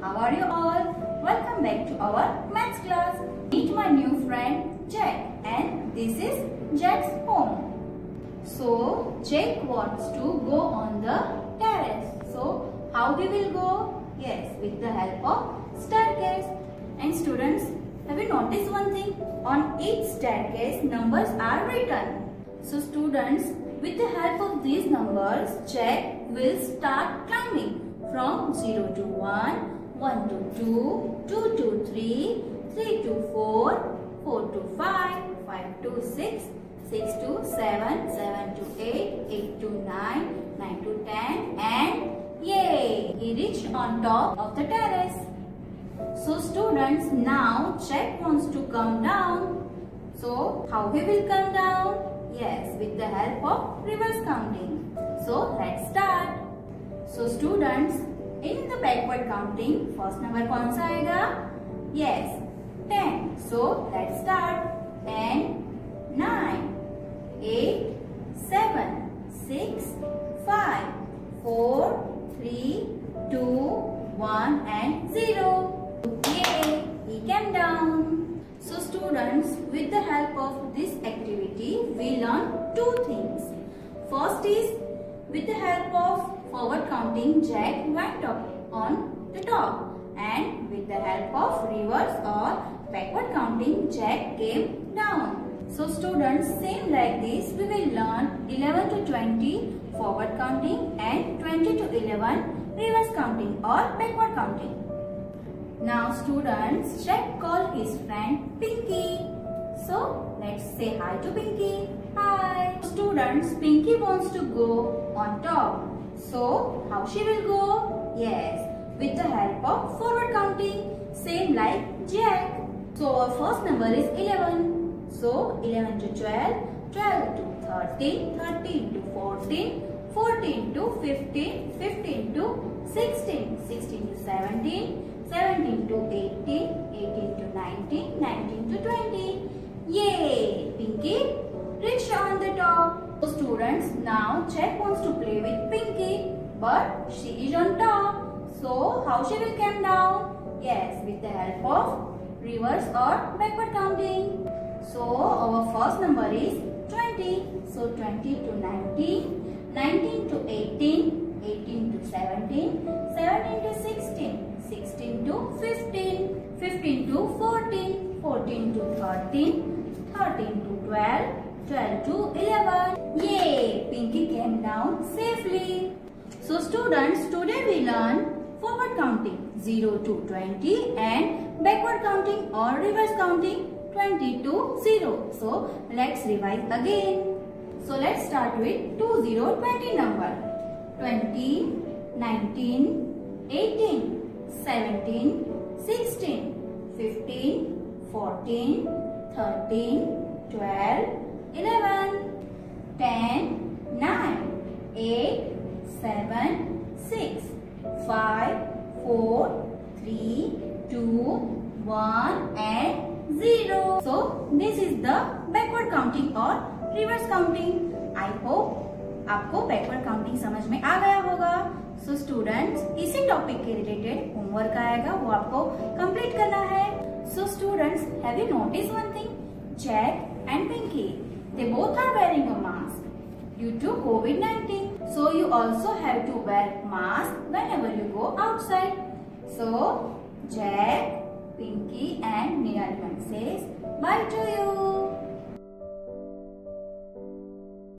How are you all? Welcome back to our maths class. Meet my new friend Jack and this is Jack's home. So Jack wants to go on the terrace. So how we will go? Yes, with the help of staircase. And students, have you noticed one thing? On each staircase, numbers are written. So students, with the help of these numbers, Jack will start climbing from 0 to 1 1 to 2, 2 to 3, 3 to 4, 4 to 5, 5 to 6, 6 to 7, 7 to 8, 8 to 9, 9 to 10 and yay! He reached on top of the terrace. So students, now Jack wants to come down. So how he will come down? Yes, with the help of reverse counting. So let's start. So students, in the backward counting first number कौन सा आएगा yes ten so let start ten nine eight seven six five four three two one and zero he came down. So students, with the help of this activity, we learn two things. First is, with the help of forward counting, Jack went up on the top. And with the help of reverse or backward counting, Jack came down. So students, same like this, we will learn 11 to 20 forward counting and 20 to 11 reverse counting or backward counting. Now students, Jack called his friend Pinky. So let's say hi to Pinky. Hi. Students, Pinky wants to go on top. So how she will go? Yes, with the help of forward counting. Same like Jack. So our first number is 11. So 11 to 12, 12 to 13, 13 to 14, 14 to 15, 15 to 16, 16 to 17, 17 to 18, 18 to 19, 19 to 20. Yay! Pinky reached on the top. So students, now Jack wants to play but she is on top. So how she will come down? Yes, with the help of reverse or backward counting. So our first number is 20. So 20 to 19, 19 to 18, 18 to 17, 17 to 16, 16 to 15, 15 to 14, 14 to 13, 13 to 12, 12 to 11. So students, today we learn forward counting 0 to 20 and backward counting or reverse counting 20 to 0. So let's revise again. So let's start with 2 0 20 number 20, 19, 18. 17, 16, 15, 14, 13, 12, 11, 10, 9, 8, 7, 6, 5, 4, 3, 2, 1 and 0. So this is the backward counting or reverse counting. I hope आपको backward counting समझ में आ गया होगा. So so, students इसी topic के related homework आएगा. वो आपको कंप्लीट करना है. So students have you notice one thing Jack and Pinky they both are wearing a mask due to COVID-19. So you also have to wear mask whenever you go outside. So Jack, Pinky and Neil says bye to you.